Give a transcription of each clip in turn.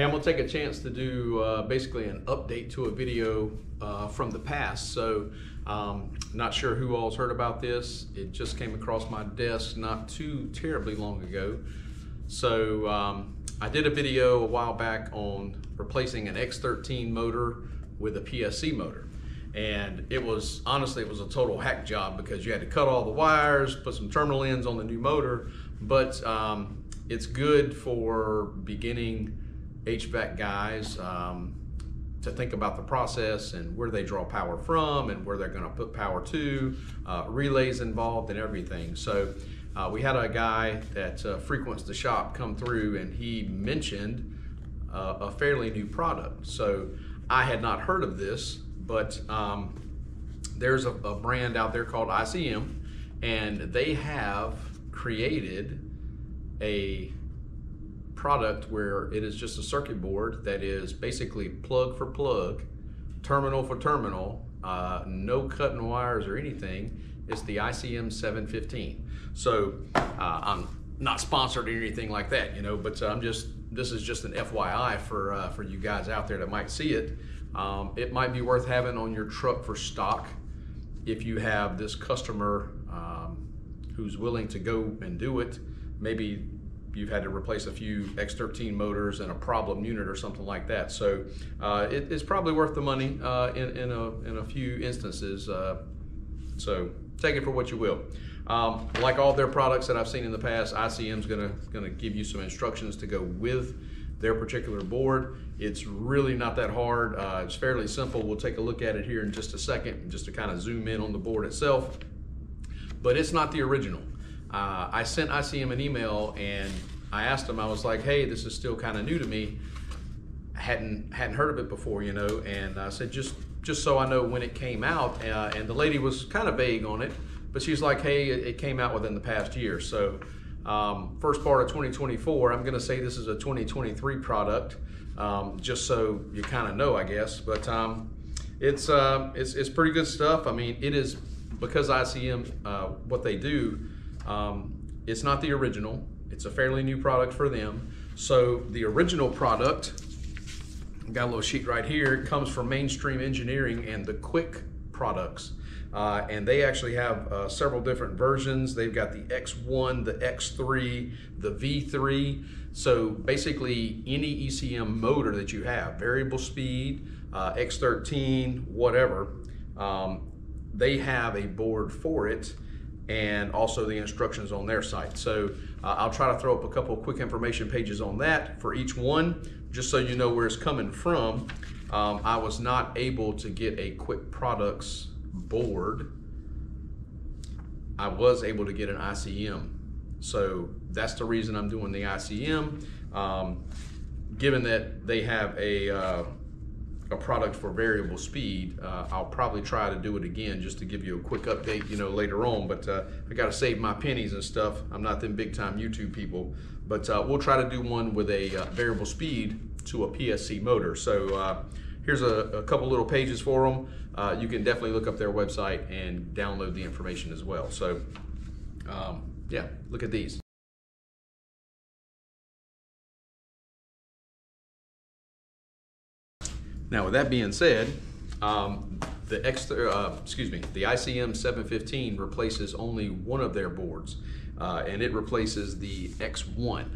Hey, I'm gonna take a chance to do uh, basically an update to a video uh, from the past. So, um, not sure who all's heard about this. It just came across my desk not too terribly long ago. So, um, I did a video a while back on replacing an X13 motor with a PSC motor. And it was, honestly, it was a total hack job because you had to cut all the wires, put some terminal ends on the new motor, but um, it's good for beginning HVAC guys um, to think about the process and where they draw power from and where they're going to put power to, uh, relays involved and everything. So uh, we had a guy that uh, frequents the shop come through and he mentioned uh, a fairly new product. So I had not heard of this, but um, there's a, a brand out there called ICM and they have created a product where it is just a circuit board that is basically plug for plug, terminal for terminal, uh, no cutting wires or anything. It's the ICM 715. So uh, I'm not sponsored or anything like that, you know, but I'm just, this is just an FYI for, uh, for you guys out there that might see it. Um, it might be worth having on your truck for stock if you have this customer um, who's willing to go and do it. Maybe you've had to replace a few X13 motors and a problem unit or something like that. So uh, it, it's probably worth the money uh, in, in, a, in a few instances. Uh, so take it for what you will. Um, like all their products that I've seen in the past, ICM's gonna, gonna give you some instructions to go with their particular board. It's really not that hard. Uh, it's fairly simple. We'll take a look at it here in just a second, just to kind of zoom in on the board itself. But it's not the original uh, I sent ICM an email and I asked them, I was like, hey, this is still kind of new to me. I hadn't hadn't heard of it before, you know, and I said, just just so I know when it came out. Uh, and the lady was kind of vague on it, but she's like, hey, it, it came out within the past year. So um, first part of 2024, I'm going to say this is a 2023 product, um, just so you kind of know, I guess. But um, it's, uh, it's it's pretty good stuff. I mean, it is because ICM uh, what they do um, it's not the original. It's a fairly new product for them. So the original product, got a little sheet right here, comes from Mainstream Engineering and the Qwik products. Uh, and they actually have uh, several different versions. They've got the X1, the X3, the V3. So basically any ECM motor that you have, variable speed, uh, X13, whatever, um, they have a board for it and also the instructions on their site. So uh, I'll try to throw up a couple quick information pages on that for each one, just so you know where it's coming from. Um, I was not able to get a Qwik products board. I was able to get an ICM. So that's the reason I'm doing the ICM. Um, given that they have a uh, a product for variable speed. Uh, I'll probably try to do it again just to give you a quick update, you know, later on. But uh, I got to save my pennies and stuff. I'm not them big time YouTube people, but uh, we'll try to do one with a uh, variable speed to a PSC motor. So uh, here's a, a, couple little pages for them. Uh, you can definitely look up their website and download the information as well. So um, yeah, look at these. Now, with that being said, um, the uh, excuse me, the ICM 715 replaces only one of their boards, uh, and it replaces the X1.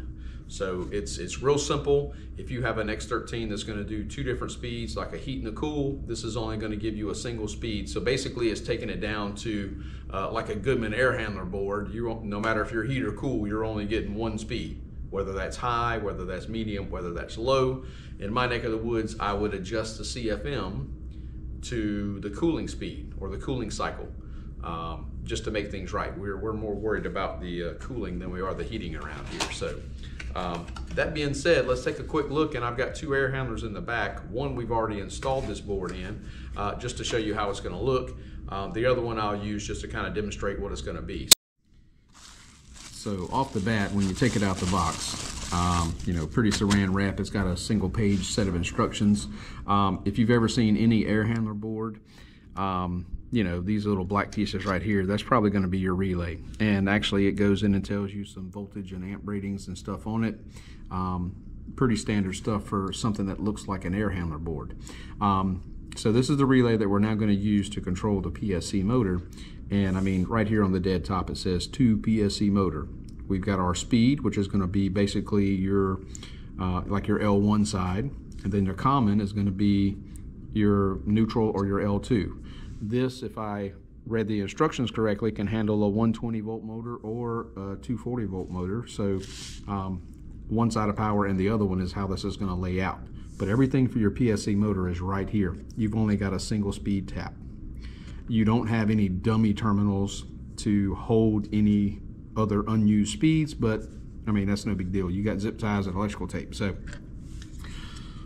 So it's it's real simple. If you have an X13 that's going to do two different speeds, like a heat and a cool, this is only going to give you a single speed. So basically, it's taking it down to uh, like a Goodman air handler board. You no matter if you're heat or cool, you're only getting one speed whether that's high, whether that's medium, whether that's low. In my neck of the woods, I would adjust the CFM to the cooling speed or the cooling cycle um, just to make things right. We're, we're more worried about the uh, cooling than we are the heating around here. So um, that being said, let's take a quick look and I've got two air handlers in the back. One we've already installed this board in uh, just to show you how it's gonna look. Um, the other one I'll use just to kind of demonstrate what it's gonna be. So off the bat, when you take it out the box, um, you know, pretty saran wrap. It's got a single page set of instructions. Um, if you've ever seen any air handler board, um, you know, these little black pieces right here, that's probably going to be your relay. And actually it goes in and tells you some voltage and amp ratings and stuff on it. Um, pretty standard stuff for something that looks like an air handler board. Um, so this is the relay that we're now going to use to control the PSC motor. And I mean, right here on the dead top, it says two PSC motor. We've got our speed, which is going to be basically your, uh, like your L1 side. And then your common is going to be your neutral or your L2. This, if I read the instructions correctly, can handle a 120 volt motor or a 240 volt motor. So um, one side of power and the other one is how this is going to lay out. But everything for your PSC motor is right here. You've only got a single speed tap. You don't have any dummy terminals to hold any other unused speeds, but I mean, that's no big deal. You got zip ties and electrical tape. So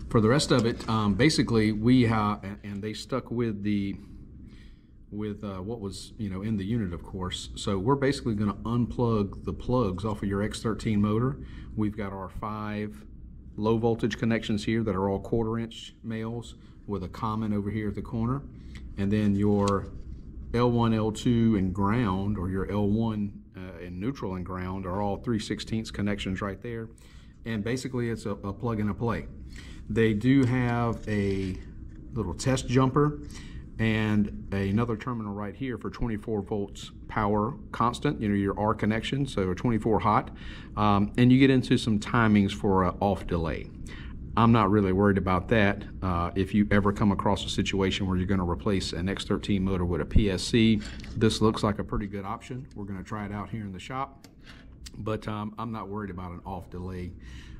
for the rest of it, um, basically we have, and they stuck with the with uh, what was you know in the unit of course so we're basically going to unplug the plugs off of your X13 motor we've got our five low voltage connections here that are all quarter inch males with a common over here at the corner. And then your L1 L2 and ground or your L1 uh, and neutral and ground are all 3 16 connections right there. And basically it's a, a plug and a play. They do have a little test jumper and another terminal right here for 24 volts power constant, you know, your R connection, so 24 hot. Um, and you get into some timings for off delay. I'm not really worried about that. Uh, if you ever come across a situation where you're going to replace an X13 motor with a PSC, this looks like a pretty good option. We're going to try it out here in the shop, but um, I'm not worried about an off delay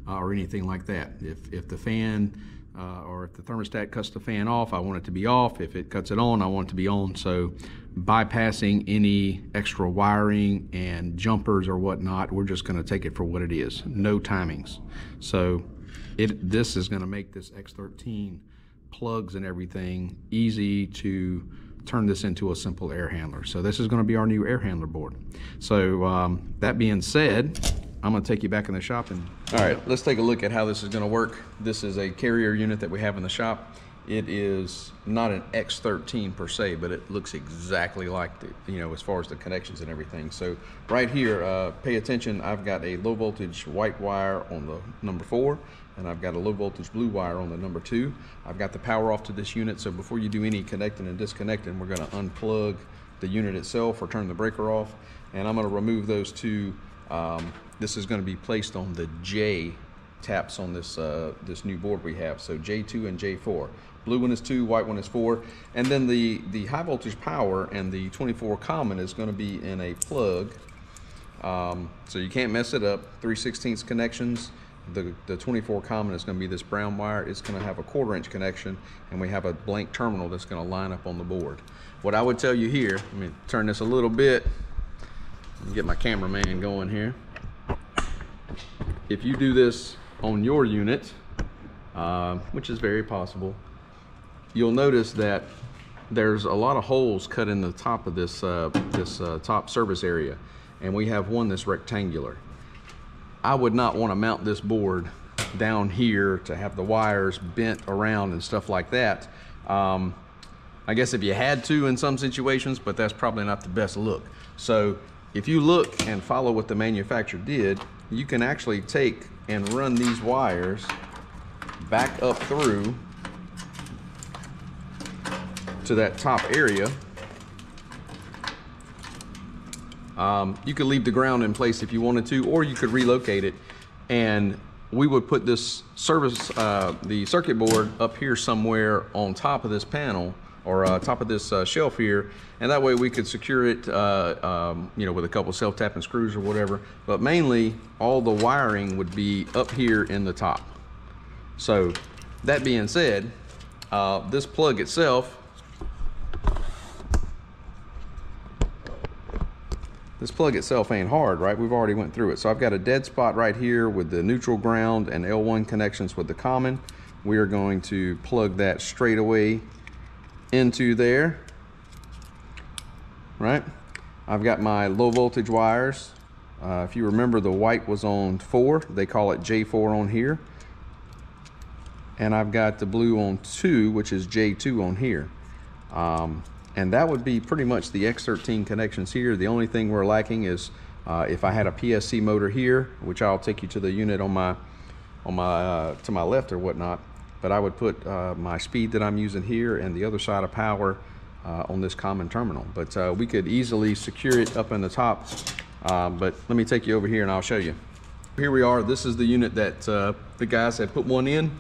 uh, or anything like that. If, if the fan uh, or if the thermostat cuts the fan off, I want it to be off. If it cuts it on, I want it to be on. So bypassing any extra wiring and jumpers or whatnot, we're just going to take it for what it is. No timings. So it this is going to make this X13 plugs and everything easy to turn this into a simple air handler. So this is going to be our new air handler board. So um, that being said, I'm gonna take you back in the shop and... All right, let's take a look at how this is gonna work. This is a carrier unit that we have in the shop. It is not an X13 per se, but it looks exactly like the, you know, as far as the connections and everything. So right here, uh, pay attention, I've got a low voltage white wire on the number four, and I've got a low voltage blue wire on the number two. I've got the power off to this unit, so before you do any connecting and disconnecting, we're gonna unplug the unit itself or turn the breaker off, and I'm gonna remove those two um, this is going to be placed on the J taps on this uh, this new board we have. So J2 and J4. Blue one is 2, white one is 4. And then the, the high voltage power and the 24 common is going to be in a plug. Um, so you can't mess it up. 3 16 connections. The, the 24 common is going to be this brown wire. It's going to have a quarter inch connection and we have a blank terminal that's going to line up on the board. What I would tell you here, let me turn this a little bit, get my cameraman going here if you do this on your unit, uh, which is very possible, you'll notice that there's a lot of holes cut in the top of this, uh, this uh, top service area. And we have one that's rectangular. I would not want to mount this board down here to have the wires bent around and stuff like that. Um, I guess if you had to in some situations, but that's probably not the best look. So if you look and follow what the manufacturer did, you can actually take and run these wires back up through to that top area. Um, you could leave the ground in place if you wanted to, or you could relocate it. And we would put this service, uh, the circuit board up here somewhere on top of this panel or uh, top of this uh, shelf here, and that way we could secure it, uh, um, you know, with a couple self-tapping screws or whatever. But mainly, all the wiring would be up here in the top. So, that being said, uh, this plug itself, this plug itself ain't hard, right? We've already went through it. So I've got a dead spot right here with the neutral ground and L1 connections with the common. We are going to plug that straight away into there, right? I've got my low voltage wires. Uh, if you remember, the white was on 4. They call it J4 on here. And I've got the blue on 2, which is J2 on here. Um, and that would be pretty much the X13 connections here. The only thing we're lacking is uh, if I had a PSC motor here, which I'll take you to the unit on my on my uh, to my left or whatnot. But I would put uh, my speed that I'm using here and the other side of power uh, on this common terminal. But uh, we could easily secure it up in the top. Uh, but let me take you over here and I'll show you. Here we are. This is the unit that uh, the guys had put one in.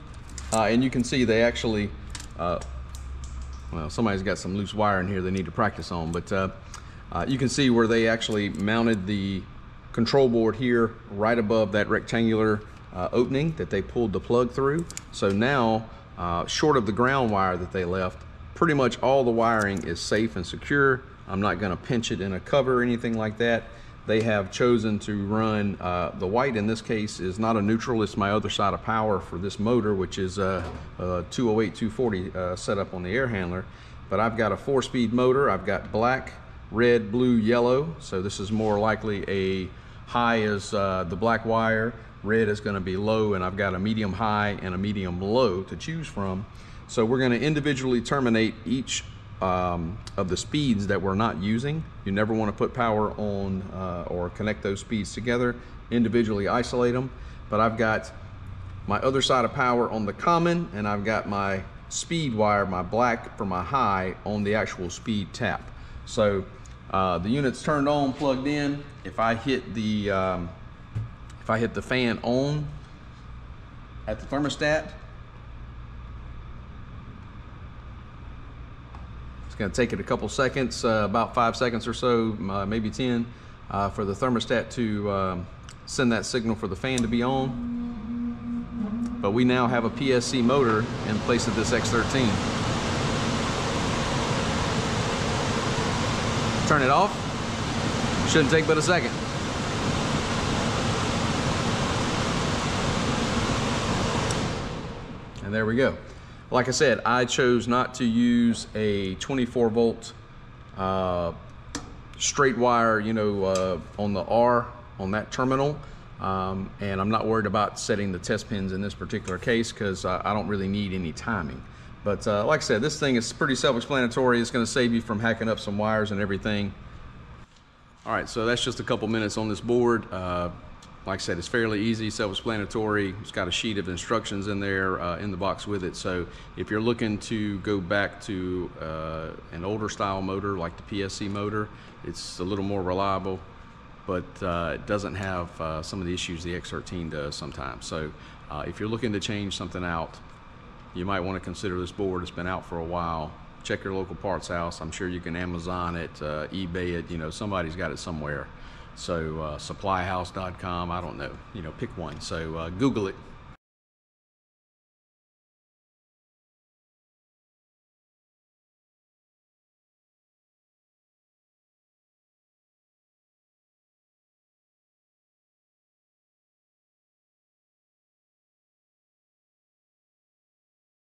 Uh, and you can see they actually, well, somebody's got some loose wire in here they need to practice on. But you can see where they actually mounted the control board here right above that rectangular uh, opening that they pulled the plug through. So now, uh, short of the ground wire that they left, pretty much all the wiring is safe and secure. I'm not gonna pinch it in a cover or anything like that. They have chosen to run, uh, the white in this case is not a neutral, it's my other side of power for this motor, which is a, a 208, 240 uh, setup on the air handler. But I've got a four speed motor, I've got black, red, blue, yellow. So this is more likely a high as uh, the black wire, red is gonna be low, and I've got a medium high and a medium low to choose from. So we're gonna individually terminate each um, of the speeds that we're not using. You never wanna put power on uh, or connect those speeds together, individually isolate them. But I've got my other side of power on the common, and I've got my speed wire, my black for my high on the actual speed tap. So uh, the unit's turned on, plugged in. If I hit the um, if I hit the fan on at the thermostat, it's going to take it a couple seconds, uh, about five seconds or so, uh, maybe 10, uh, for the thermostat to um, send that signal for the fan to be on. But we now have a PSC motor in place of this X13. Turn it off. Shouldn't take but a second. And there we go. Like I said, I chose not to use a 24 volt uh, straight wire, you know, uh, on the R on that terminal. Um, and I'm not worried about setting the test pins in this particular case because I don't really need any timing. But uh, like I said, this thing is pretty self-explanatory. It's gonna save you from hacking up some wires and everything. All right, so that's just a couple minutes on this board. Uh, like I said, it's fairly easy, self-explanatory. It's got a sheet of instructions in there uh, in the box with it. So if you're looking to go back to uh, an older style motor like the PSC motor, it's a little more reliable, but uh, it doesn't have uh, some of the issues the X13 does sometimes. So uh, if you're looking to change something out, you might want to consider this board. It's been out for a while. Check your local parts house. I'm sure you can Amazon it, uh, eBay it. You know, somebody's got it somewhere. So uh, supplyhouse.com, I don't know. You know, pick one. So uh, Google it